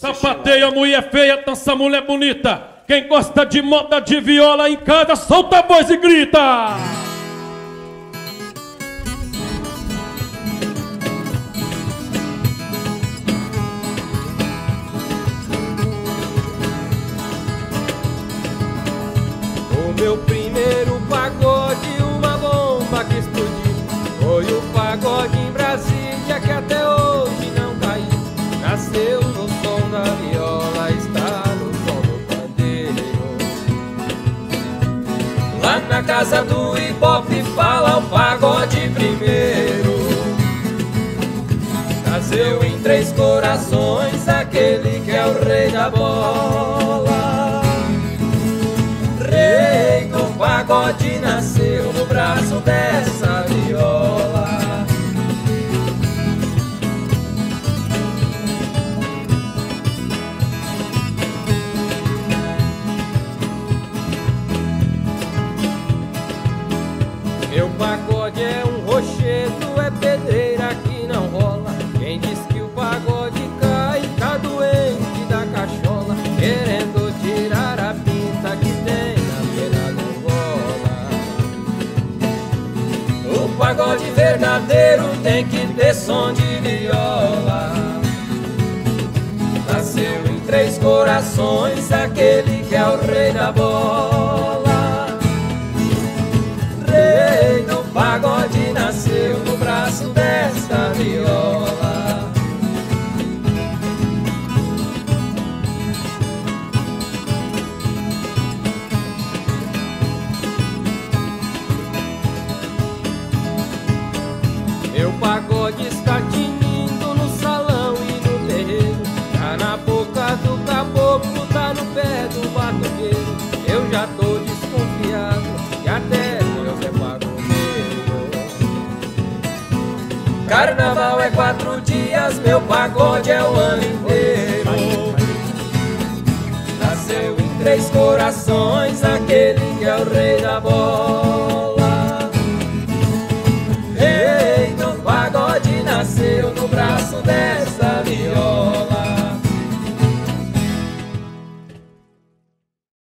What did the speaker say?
Sapateia mulher feia, dança mulher bonita. Quem gosta de moda de viola em casa, solta a voz e grita. O meu primeiro pagode, na casa do Ibope fala o pagode primeiro. Nasceu em três corações, aquele que é o rei da bola. Rei do pagode nasceu no braço dessa Meu pagode é um rochedo, é pedreira que não rola. Quem diz que o pagode cai, tá doente da cachola, querendo tirar a pinta que tem na beira da gola. O pagode verdadeiro tem que ter som de viola. Nasceu em três corações, aquele que é o rei da bola. Desta viola. Carnaval é quatro dias, meu pagode é o ano inteiro. Nasceu em três corações, aquele